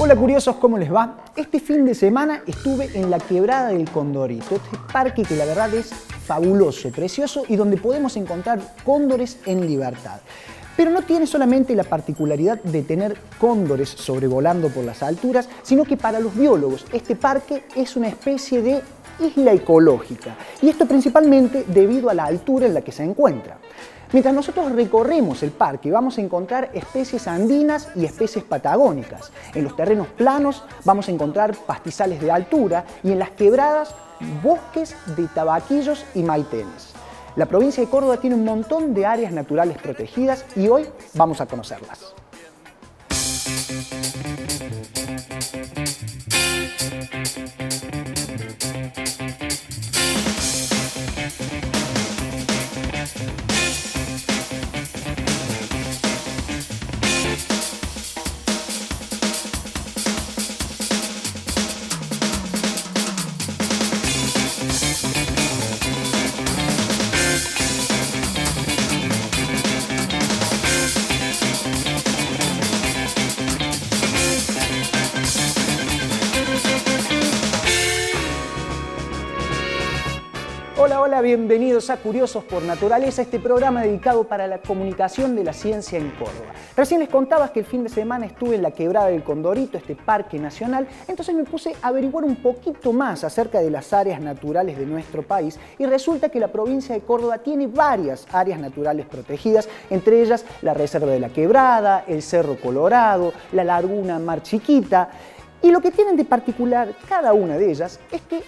Hola curiosos, ¿cómo les va? Este fin de semana estuve en la Quebrada del Condorito, este parque que la verdad es fabuloso, precioso y donde podemos encontrar cóndores en libertad. Pero no tiene solamente la particularidad de tener cóndores sobrevolando por las alturas, sino que para los biólogos este parque es una especie de isla ecológica. Y esto principalmente debido a la altura en la que se encuentra. Mientras nosotros recorremos el parque vamos a encontrar especies andinas y especies patagónicas. En los terrenos planos vamos a encontrar pastizales de altura y en las quebradas bosques de tabaquillos y maitenes. La provincia de Córdoba tiene un montón de áreas naturales protegidas y hoy vamos a conocerlas. Bienvenidos a Curiosos por Naturaleza, este programa dedicado para la comunicación de la ciencia en Córdoba. Recién les contabas que el fin de semana estuve en la Quebrada del Condorito, este parque nacional, entonces me puse a averiguar un poquito más acerca de las áreas naturales de nuestro país y resulta que la provincia de Córdoba tiene varias áreas naturales protegidas, entre ellas la Reserva de la Quebrada, el Cerro Colorado, la Laguna Mar Chiquita, y lo que tienen de particular cada una de ellas es que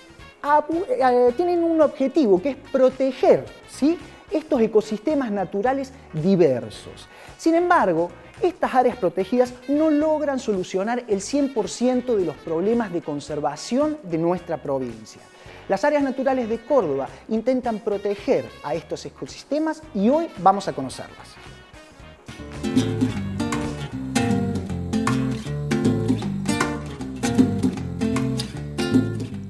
tienen un objetivo que es proteger ¿sí? estos ecosistemas naturales diversos. Sin embargo, estas áreas protegidas no logran solucionar el 100% de los problemas de conservación de nuestra provincia. Las áreas naturales de Córdoba intentan proteger a estos ecosistemas y hoy vamos a conocerlas.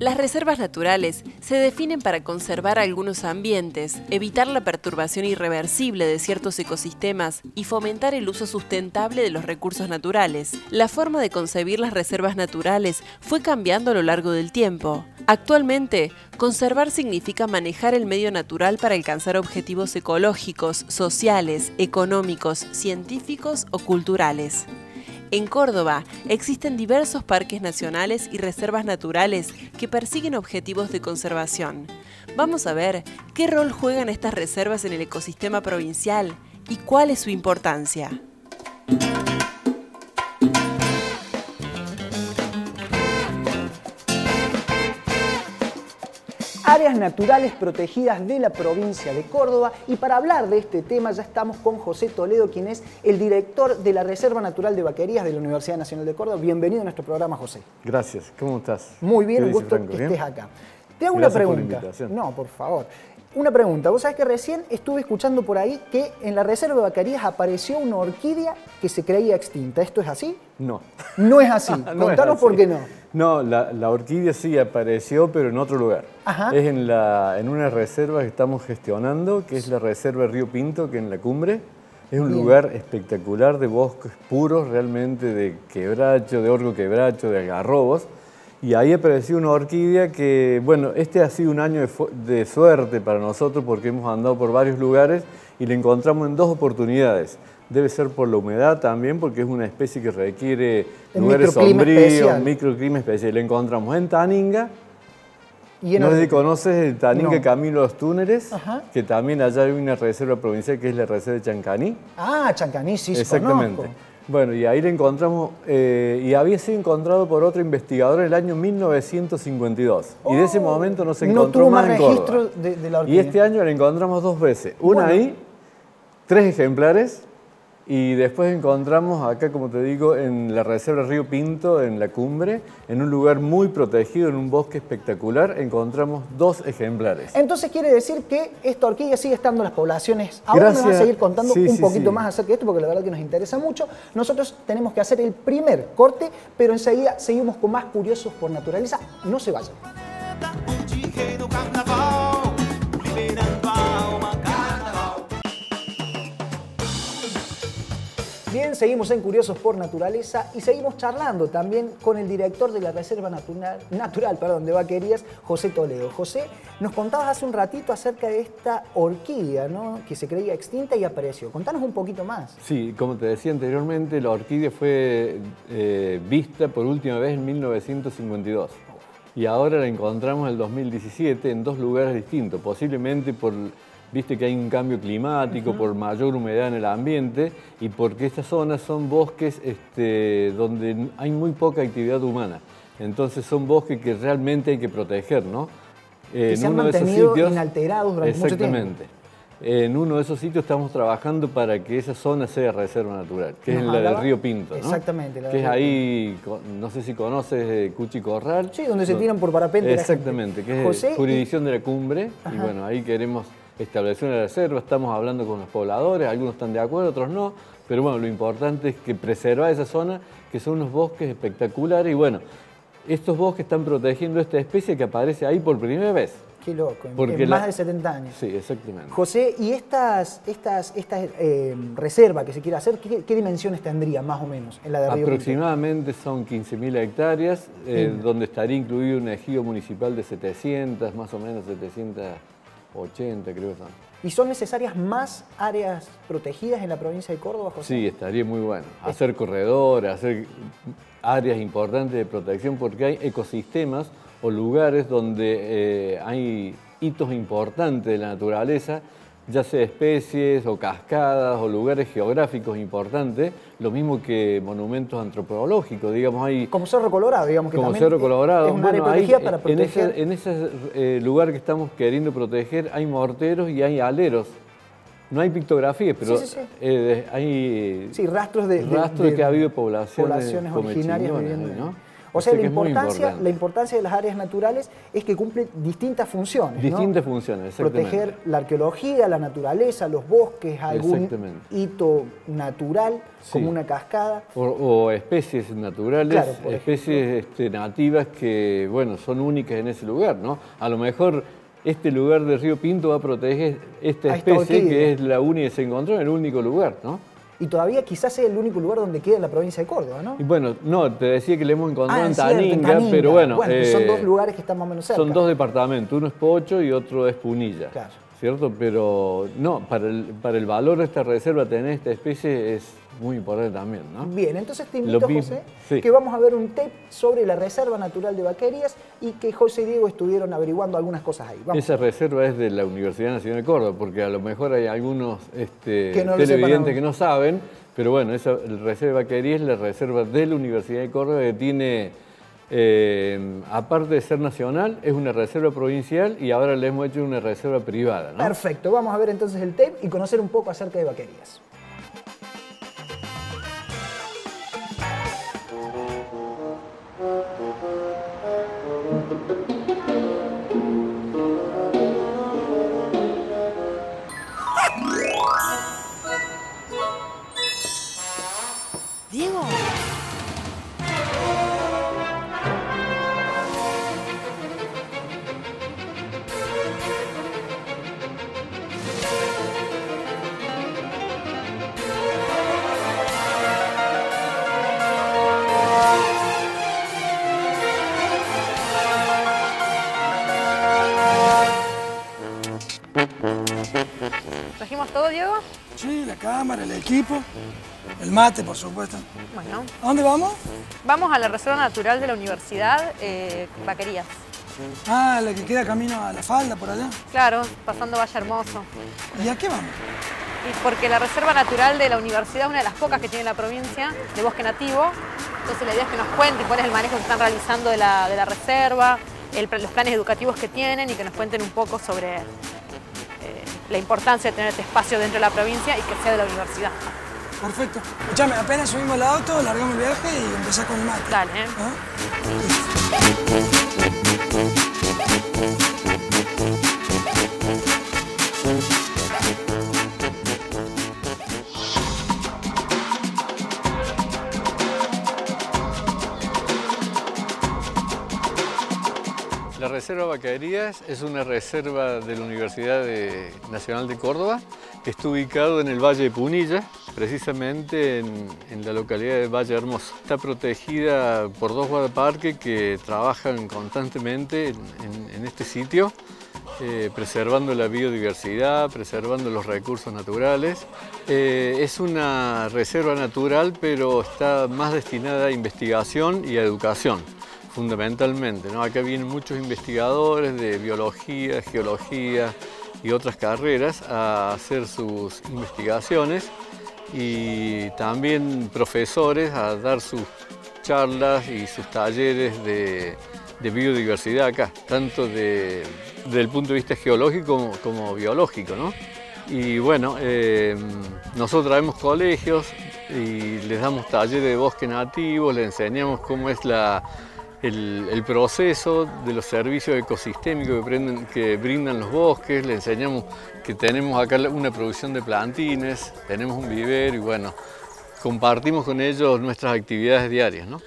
Las reservas naturales se definen para conservar algunos ambientes, evitar la perturbación irreversible de ciertos ecosistemas y fomentar el uso sustentable de los recursos naturales. La forma de concebir las reservas naturales fue cambiando a lo largo del tiempo. Actualmente, conservar significa manejar el medio natural para alcanzar objetivos ecológicos, sociales, económicos, científicos o culturales. En Córdoba existen diversos parques nacionales y reservas naturales que persiguen objetivos de conservación. Vamos a ver qué rol juegan estas reservas en el ecosistema provincial y cuál es su importancia. Áreas naturales protegidas de la provincia de Córdoba. Y para hablar de este tema ya estamos con José Toledo, quien es el director de la Reserva Natural de Vaquerías de la Universidad Nacional de Córdoba. Bienvenido a nuestro programa, José. Gracias, ¿cómo estás? Muy bien, un gusto que estés acá. Te hago una pregunta. no, por favor. Una pregunta, vos sabés que recién estuve escuchando por ahí que en la Reserva de Vaquerías apareció una orquídea que se creía extinta. ¿Esto es así? No. No es así. Contanos por qué no. No, la, orquídea sí apareció, pero en otro lugar. Es en, la, en una reserva que estamos gestionando, que es la Reserva Río Pinto, que en la cumbre. Es un lugar espectacular de bosques puros, realmente de quebracho, de orgo quebracho, de algarrobos y ahí apareció una orquídea que, bueno, este ha sido un año de, suerte para nosotros porque hemos andado por varios lugares y la encontramos en dos oportunidades. Debe ser por la humedad también, porque es una especie que requiere lugares sombríos, microclima especial. La encontramos en Taninga, ¿Y no sé si conoces el Taninga Camino Los Túneles, que también allá hay una reserva provincial que es la reserva de Chancaní. Ah, Chancaní, sí, Exactamente. Bueno, y ahí le encontramos, eh, y había sido encontrado por otro investigador en el año 1952. y de ese oh, momento no se encontró no más, registro de, de, la Y este año la encontramos dos veces. Una ahí, tres ejemplares, y después encontramos acá, como te digo, en la Reserva Río Pinto, en la cumbre, en un lugar muy protegido, en un bosque espectacular, encontramos dos ejemplares. Entonces quiere decir que esta orquídea sigue estando en las poblaciones. Ahora me vas a seguir contando un poquito más acerca de esto, porque la verdad que nos interesa mucho. Nosotros tenemos que hacer el primer corte, pero enseguida seguimos con más curiosos por naturaleza. No se vayan. Bien, seguimos en Curiosos por Naturaleza y seguimos charlando también con el director de la Reserva Natural, natural perdón, de Vaquerías, José Toledo. José, nos contabas hace un ratito acerca de esta orquídea ¿no? que se creía extinta y apareció. Contanos un poquito más. Sí, como te decía anteriormente, la orquídea fue eh, vista por última vez en 1952 y ahora la encontramos en el 2017 en dos lugares distintos, posiblemente por viste que hay un cambio climático, por mayor humedad en el ambiente y porque estas zonas son bosques este, donde hay muy poca actividad humana. Entonces son bosques que realmente hay que proteger, ¿no? En se han mantenido inalterados durante mucho tiempo. Exactamente. En uno de esos sitios estamos trabajando para que esa zona sea reserva natural, que es la del río Pinto. ¿no? Exactamente. que es ahí, no sé si conoces eh, Cuchi Corral. Sí, donde se tiran por parapente. Exactamente, que es jurisdicción de la cumbre. Y bueno, ahí queremos establecer una reserva, estamos hablando con los pobladores, algunos están de acuerdo, otros no, pero bueno, lo importante es que preserva esa zona, que son unos bosques espectaculares y bueno, estos bosques están protegiendo esta especie que aparece ahí por primera vez. Qué loco, en, más de 70 años. Sí, exactamente. José, ¿y estas, estas, estas eh, reserva que se quiere hacer, ¿qué, dimensiones tendría más o menos en la de Río Aproximadamente son 15.000 hectáreas, eh, donde estaría incluido un ejido municipal de 700, más o menos 700 80 creo que son. ¿Y son necesarias más áreas protegidas en la provincia de Córdoba, José? Sí, estaría muy bueno. Hacer corredores, hacer áreas importantes de protección porque hay ecosistemas o lugares donde eh, hay hitos importantes de la naturaleza ya sea especies o cascadas o lugares geográficos importantes, lo mismo que monumentos antropológicos, digamos, hay... Como Cerro Colorado, digamos, que como también Cerro Colorado. es una área para proteger. En ese, eh, lugar que estamos queriendo proteger hay morteros y hay aleros. No hay pictografías, pero eh, hay sí, rastros de, rastros de, que ha habido poblaciones, poblaciones originarias viviendo ¿no? O sea, la importancia, la importancia de las áreas naturales es que cumplen distintas funciones. Distintas funciones, exactamente. Proteger la arqueología, la naturaleza, los bosques, algún hito natural, como una cascada. O, especies naturales, especies este, nativas que, bueno, son únicas en ese lugar, ¿no? A lo mejor este lugar de Río Pinto va a proteger esta especie que es la única que se encontró en el único lugar, ¿no? Y todavía quizás sea el único lugar donde queda en la provincia de Córdoba, ¿no? Y bueno, no, te decía que le hemos encontrado ah, en, Taninga, pero bueno... Bueno, son dos eh, lugares que están más o menos cerca. Son dos departamentos, uno es Pocho y otro es Punilla. Claro. ¿Cierto? Pero no, para el, para el valor de esta reserva tener esta especie es muy importante también, ¿no? Bien, entonces te invito, José, que vamos a ver un tape sobre la Reserva Natural de Vaquerías y que José y Diego estuvieron averiguando algunas cosas ahí. Esa reserva es de la Universidad Nacional de Córdoba, porque a lo mejor hay algunos este, televidentes que no saben, pero bueno, esa reserva de Vaquerías es la reserva de la Universidad de Córdoba que tiene... Eh, aparte de ser nacional, es una reserva provincial y ahora le hemos hecho una reserva privada. ¿no? Perfecto, vamos a ver entonces el tape y conocer un poco acerca de vaquerías. El equipo, el mate, por supuesto. Bueno. ¿A dónde vamos? Vamos a la Reserva Natural de la Universidad, eh, Vaquerías. Ah, la que queda camino a la falda, por allá. Claro, pasando Valle Hermoso. ¿Y a qué vamos? porque la Reserva Natural de la Universidad es una de las pocas que tiene la provincia de bosque nativo. Entonces la idea es que nos cuenten cuál es el manejo que están realizando de la, reserva, los planes educativos que tienen y que nos cuenten un poco sobre la importancia de tener este espacio dentro de la provincia y que sea de la universidad. Perfecto. Escuchame, apenas subimos el auto, largamos el viaje y empezamos con el mate. Dale, ¿eh? ¿Ah? La Reserva Vaquerías es una reserva de la Universidad Nacional de Córdoba que está ubicado en el Valle de Punilla, precisamente en, la localidad de Valle Hermoso. Está protegida por dos guardaparques que trabajan constantemente en, este sitio, eh, preservando la biodiversidad, preservando los recursos naturales. Eh, es una reserva natural, pero está más destinada a investigación y a educación fundamentalmente. ¿no? Acá vienen muchos investigadores de biología, geología y otras carreras a hacer sus investigaciones y también profesores a dar sus charlas y sus talleres de, biodiversidad acá, tanto desde el punto de vista geológico como, biológico. ¿no? Y bueno, eh, nosotros traemos colegios y les damos talleres de bosque nativo, les enseñamos cómo es la, el, proceso de los servicios ecosistémicos que, que, brindan los bosques, le enseñamos que tenemos acá una producción de plantines, tenemos un vivero y bueno, compartimos con ellos nuestras actividades diarias. ¿no?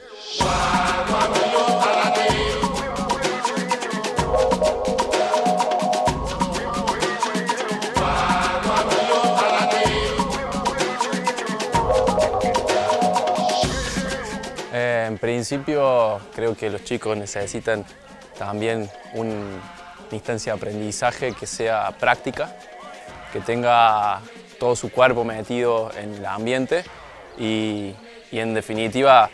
En principio creo que los chicos necesitan también una instancia de aprendizaje que sea práctica, que tenga todo su cuerpo metido en el ambiente y, en definitiva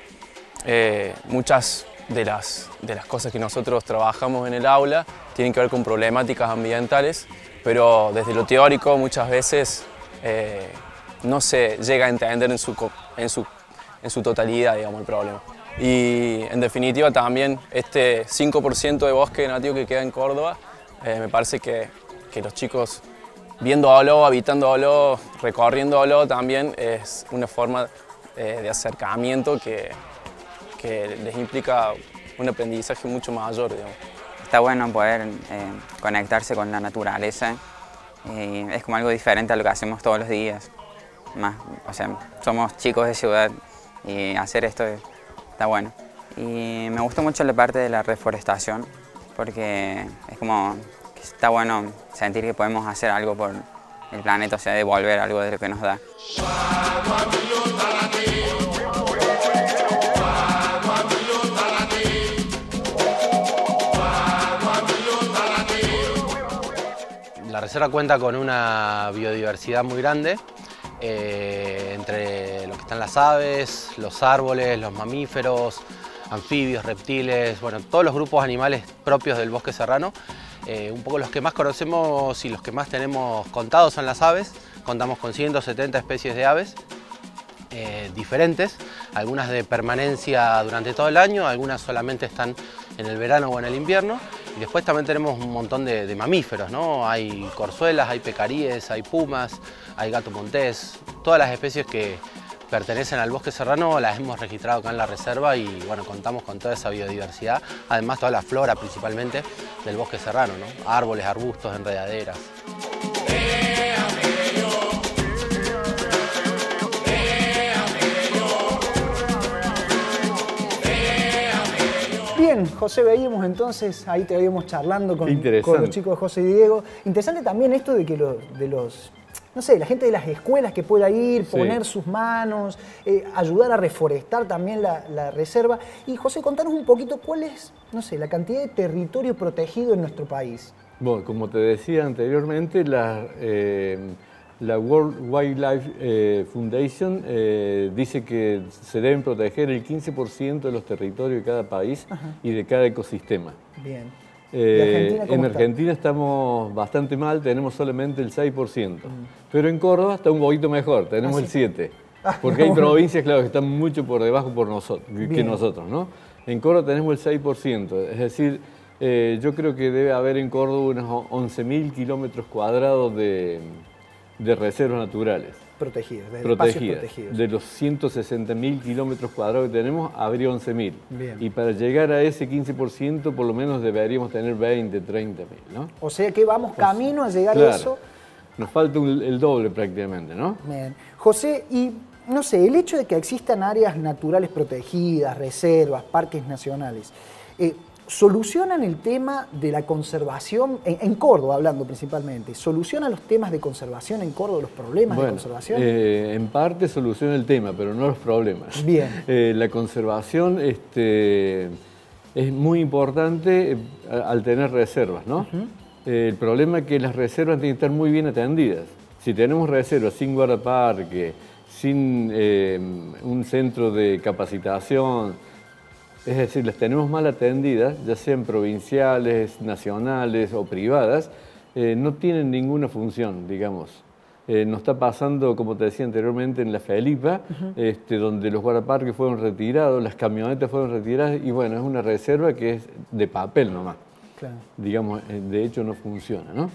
eh, muchas de las, de las cosas que nosotros trabajamos en el aula tienen que ver con problemáticas ambientales, pero desde lo teórico muchas veces eh, no se llega a entender en su, en su, en su totalidad digamos, el problema. Y en definitiva también este 5% de bosque nativo que queda en Córdoba, eh, me parece que, que, los chicos viéndolo, habitándolo, recorriéndolo también es una forma eh, de acercamiento que, que, les implica un aprendizaje mucho mayor. Está bueno poder eh, conectarse con la naturaleza, es como algo diferente a lo que hacemos todos los días. Más, o sea, somos chicos de ciudad y hacer esto es está bueno. Y me gusta mucho la parte de la reforestación, porque es como que está bueno sentir que podemos hacer algo por el planeta, o sea, devolver algo de lo que nos da. La reserva cuenta con una biodiversidad muy grande, eh, entre están las aves, los árboles, los mamíferos, anfibios, reptiles, bueno, todos los grupos animales propios del bosque serrano. Eh, un poco los que más conocemos y los que más tenemos contados son las aves. Contamos con 170 especies de aves eh, diferentes, algunas de permanencia durante todo el año, algunas solamente están en el verano o en el invierno. Y después también tenemos un montón de, mamíferos, ¿no? Hay corzuelas, hay pecaríes, hay pumas, hay gato montés, todas las especies que pertenecen al bosque serrano las hemos registrado acá en la reserva y bueno, contamos con toda esa biodiversidad, además toda la flora principalmente del bosque serrano, ¿no? Árboles, arbustos, enredaderas. Bien, José, veíamos entonces, ahí te veíamos charlando con, los chicos de José y Diego. Interesante también esto de que de los, no sé, la gente de las escuelas que pueda ir, poner sus manos, eh, ayudar a reforestar también la, reserva. Y José, contanos un poquito cuál es, no sé, la cantidad de territorio protegido en nuestro país. Bueno, como te decía anteriormente, la... Eh, la World Wildlife eh, Foundation dice que se deben proteger el 15% de los territorios de cada país y de cada ecosistema. Bien. Eh, en Argentina estamos bastante mal, tenemos solamente el 6%. Pero en Córdoba está un poquito mejor, tenemos ah, el 7%. Ah, porque hay provincias, claro, que están mucho por debajo por nosotros, que nosotros, ¿no? En Córdoba tenemos el 6%, es decir, yo creo que debe haber en Córdoba unos 11.000 kilómetros cuadrados de, de reservas naturales. Protegidas, de protegidas. protegidos. De los 160.000 kilómetros cuadrados que tenemos, habría 11.000. Y para llegar a ese 15%, por lo menos deberíamos tener 20, 30.000, ¿no? O sea que vamos camino a llegar a eso. Nos falta el doble prácticamente, ¿no? Bien. José, y no sé, el hecho de que existan áreas naturales protegidas, reservas, parques nacionales, eh, ¿Solucionan el tema de la conservación, en, Córdoba hablando principalmente, ¿solucionan los temas de conservación en Córdoba, los problemas de conservación? Eh, en parte soluciona el tema, pero no los problemas. Bien. Eh, la conservación este, es muy importante eh, al tener reservas, ¿no? el problema es que las reservas tienen que estar muy bien atendidas. Si tenemos reservas sin guardaparque, sin un centro de capacitación, es decir, las tenemos mal atendidas, ya sean provinciales, nacionales o privadas, eh, no tienen ninguna función, digamos. Eh, nos está pasando, como te decía anteriormente, en la Felipa, este, donde los guardaparques fueron retirados, las camionetas fueron retiradas, y bueno, es una reserva que es de papel nomás. Digamos, eh, de hecho no funciona, ¿no?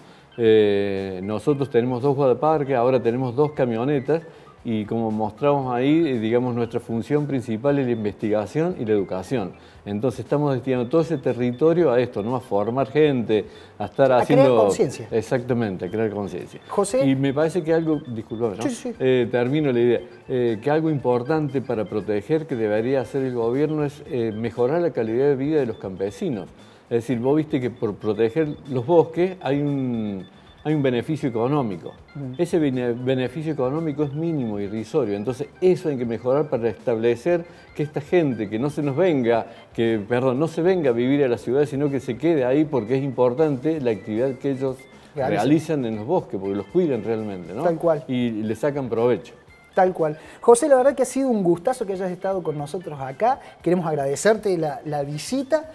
nosotros tenemos dos guardaparques, ahora tenemos dos camionetas, y como mostramos ahí, eh, digamos, nuestra función principal es la investigación y la educación. Entonces estamos destinando todo ese territorio a esto, ¿no? A formar gente, a estar haciendo... crear conciencia. Exactamente, a crear conciencia. José... Y me parece que algo, disculpame, ¿no? Sí, sí. Eh, termino la idea, eh, que algo importante para proteger que debería hacer el gobierno es mejorar la calidad de vida de los campesinos. Es decir, vos viste que por proteger los bosques hay un hay un beneficio económico. Mm. Ese beneficio económico es mínimo, irrisorio. Entonces eso hay que mejorar para establecer que esta gente, que no se nos venga, que, perdón, no se venga a vivir a la ciudad, sino que se quede ahí porque es importante la actividad que ellos realizan, en los bosques, porque los cuidan realmente, ¿no? Tal cual. Y le sacan provecho. Tal cual. José, la verdad que ha sido un gustazo que hayas estado con nosotros acá. Queremos agradecerte la, la visita.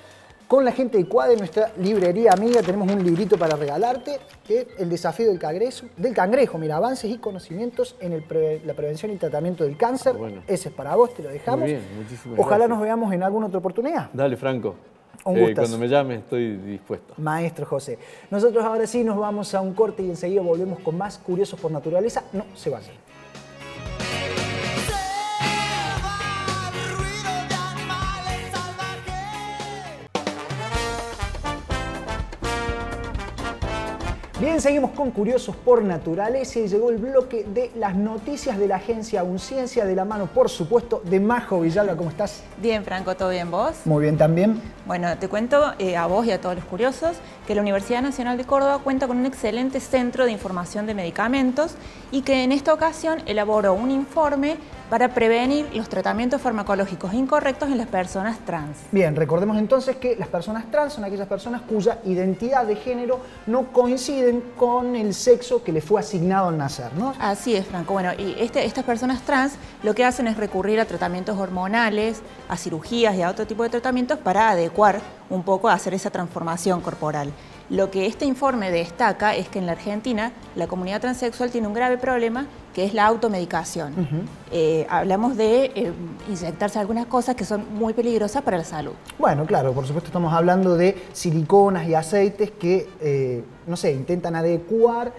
Con la gente de Cuadre, nuestra librería amiga, tenemos un librito para regalarte, que es El desafío del cangrejo, del cangrejo, mira, avances y conocimientos en la prevención y tratamiento del cáncer. Ese es para vos, te lo dejamos. Muy bien, muchísimas Ojalá nos veamos en alguna otra oportunidad. Dale, Franco. Un eh, cuando me llame estoy dispuesto. Maestro José. Nosotros ahora sí nos vamos a un corte y enseguida volvemos con más Curiosos por Naturaleza. No se vayan. Bien, seguimos con Curiosos por Naturaleza y llegó el bloque de las noticias de la agencia Unciencia de la mano, por supuesto, de Majo Villalba. ¿Cómo estás? Bien, Franco, ¿todo bien vos? Muy bien también. Bueno, te cuento eh, a vos y a todos los curiosos que la Universidad Nacional de Córdoba cuenta con un excelente centro de información de medicamentos y que en esta ocasión elaboró un informe para prevenir los tratamientos farmacológicos incorrectos en las personas trans. Bien, recordemos entonces que las personas trans son aquellas personas cuya identidad de género no coinciden con el sexo que le fue asignado al nacer, ¿no? Así es, Franco. Bueno, y este, estas personas trans lo que hacen es recurrir a tratamientos hormonales, a cirugías y a otro tipo de tratamientos para adecuar un poco a hacer esa transformación corporal. Lo que este informe destaca es que en la Argentina la comunidad transexual tiene un grave problema que es la automedicación. Eh, hablamos de eh, inyectarse algunas cosas que son muy peligrosas para la salud. Bueno, claro, por supuesto estamos hablando de siliconas y aceites que, eh, no sé, intentan adecuar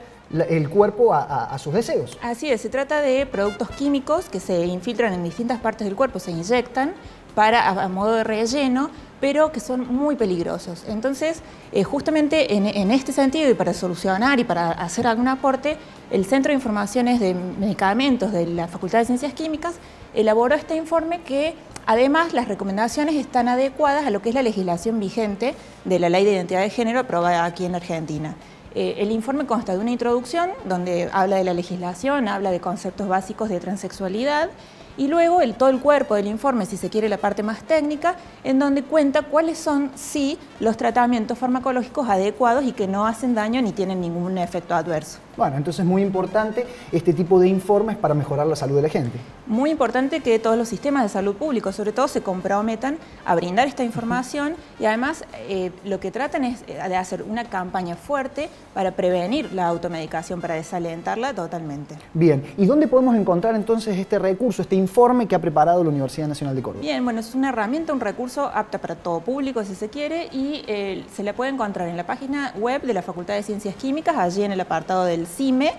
el cuerpo a, sus deseos. Así es, se trata de productos químicos que se infiltran en distintas partes del cuerpo, se inyectan para, a modo de relleno pero que son muy peligrosos. Entonces, eh, justamente en, este sentido y para solucionar y para hacer algún aporte, el Centro de Informaciones de Medicamentos de la Facultad de Ciencias Químicas elaboró este informe que además las recomendaciones están adecuadas a lo que es la legislación vigente de la Ley de Identidad de Género aprobada aquí en Argentina. Eh, el informe consta de una introducción donde habla de la legislación, habla de conceptos básicos de transexualidad y luego el, todo el cuerpo del informe, si se quiere la parte más técnica, en donde cuenta cuáles son, sí, los tratamientos farmacológicos adecuados y que no hacen daño ni tienen ningún efecto adverso. Bueno, entonces es muy importante este tipo de informes para mejorar la salud de la gente. Muy importante que todos los sistemas de salud público, sobre todo, se comprometan a brindar esta información y además eh, lo que tratan es eh, de hacer una campaña fuerte para prevenir la automedicación, para desalentarla totalmente. Bien, ¿y dónde podemos encontrar entonces este recurso, este informe que ha preparado la Universidad Nacional de Córdoba? Bien, bueno, es una herramienta, un recurso apta para todo público si se quiere y eh, se la puede encontrar en la página web de la Facultad de Ciencias Químicas, allí en el apartado del CIME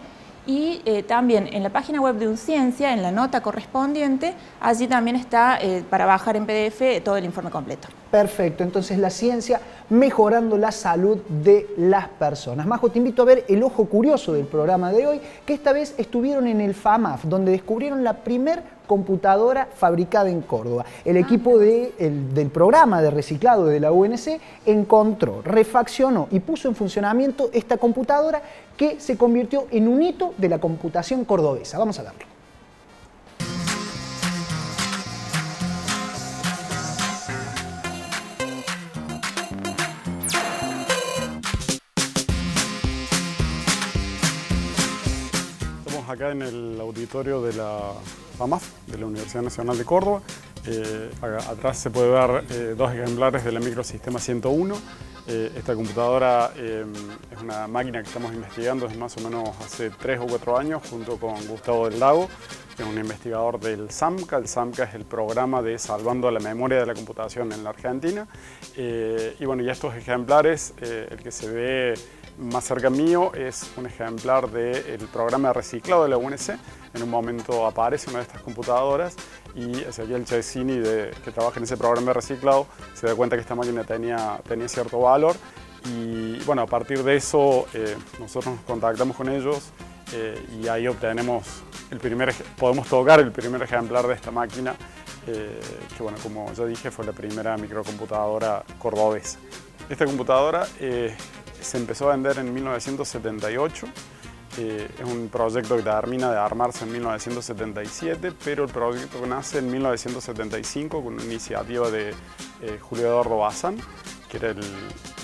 y eh, también en la página web de Unciencia, en la nota correspondiente, allí también está eh, para bajar en PDF todo el informe completo. Perfecto, entonces la ciencia mejorando la salud de las personas. Majo, te invito a ver el ojo curioso del programa de hoy, que esta vez estuvieron en el FAMAF, donde descubrieron la primer computadora fabricada en Córdoba. El equipo del programa de reciclado de la UNC encontró, refaccionó y puso en funcionamiento esta computadora que se convirtió en un hito de la computación cordobesa. Vamos a verlo. Acá en el auditorio de la FAMAF, de la Universidad Nacional de Córdoba. Eh, atrás se puede ver eh, dos ejemplares de la microsistema 101. Eh, esta computadora es una máquina que estamos investigando desde más o menos hace tres o cuatro años junto con Gustavo del Lago, que es un investigador del SAMCA. El SAMCA es el programa de Salvando la Memoria de la Computación en la Argentina. y bueno, y estos ejemplares, el que se ve más cerca mío es un ejemplar del programa de reciclado de la UNC. En un momento aparece una de estas computadoras y Ezequiel Chesini, de, que trabaja en ese programa de reciclado, se da cuenta que esta máquina tenía, tenía cierto valor y bueno, a partir de eso eh, nosotros nos contactamos con ellos eh, y ahí obtenemos el primer, podemos tocar el primer ejemplar de esta máquina, eh, que bueno, como ya dije, fue la primera microcomputadora cordobesa. Esta computadora se empezó a vender en 1978. Eh, es un proyecto que termina de armarse en 1977, pero el proyecto nace en 1975 con una iniciativa de eh, Julio Eduardo Bazán, que era el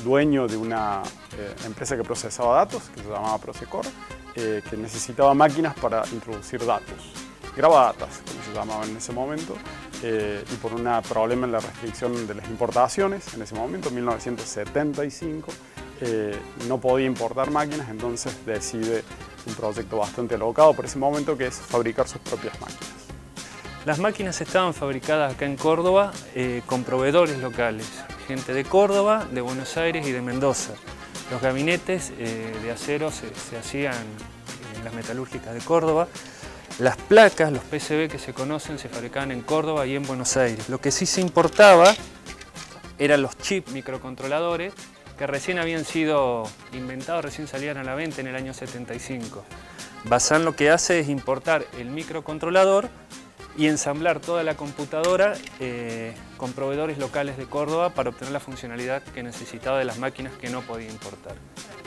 dueño de una eh, empresa que procesaba datos, que se llamaba Procecor, que necesitaba máquinas para introducir datos, grabadatas, como se llamaba en ese momento, y por un problema en la restricción de las importaciones, en ese momento, 1975, eh, no podía importar máquinas, entonces decide un proyecto bastante alocado por ese momento que es fabricar sus propias máquinas. Las máquinas estaban fabricadas acá en Córdoba eh, con proveedores locales, gente de Córdoba, de Buenos Aires y de Mendoza. Los gabinetes eh, de acero se, se hacían en las metalúrgicas de Córdoba. Las placas, los PCB que se conocen, se fabricaban en Córdoba y en Buenos Aires. Lo que sí se importaba eran los chips microcontroladores que recién habían sido inventados, recién salían a la venta en el año 75. Bazán lo que hace es importar el microcontrolador y ensamblar toda la computadora eh, con proveedores locales de Córdoba para obtener la funcionalidad que necesitaba de las máquinas que no podía importar.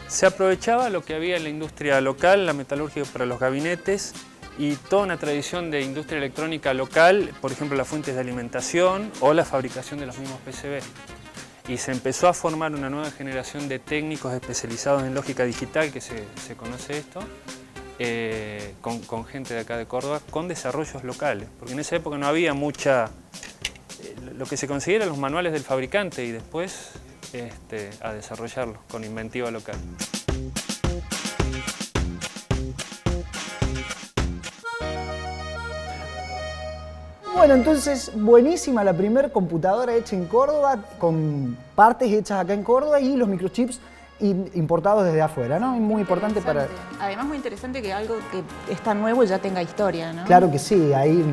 Se aprovechaba lo que había en la industria local, la metalurgia para los gabinetes y toda una tradición de industria electrónica local, por ejemplo las fuentes de alimentación o la fabricación de los mismos PCB y se empezó a formar una nueva generación de técnicos especializados en lógica digital, que se, conoce esto, eh, con, gente de acá de Córdoba, con desarrollos locales, porque en esa época no había mucha... Eh, lo que se conseguía eran los manuales del fabricante y después este, a desarrollarlos con inventiva local. Bueno, entonces buenísima la primera computadora hecha en Córdoba, con partes hechas acá en Córdoba y los microchips importados desde afuera, ¿no? muy importante para... Además muy interesante que algo que está nuevo ya tenga historia, ¿no? Claro que sí, hay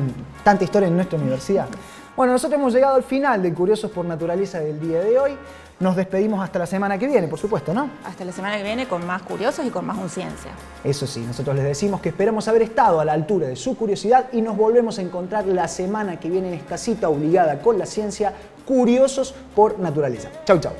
tanta historia en nuestra universidad. Bueno, nosotros hemos llegado al final de Curiosos por Naturaleza del día de hoy. Nos despedimos hasta la semana que viene, por supuesto, ¿no? Hasta la semana que viene con más curiosos y con más ciencia. Eso sí, nosotros les decimos que esperamos haber estado a la altura de su curiosidad y nos volvemos a encontrar la semana que viene en esta cita obligada con la ciencia, Curiosos por Naturaleza. Chau, chau.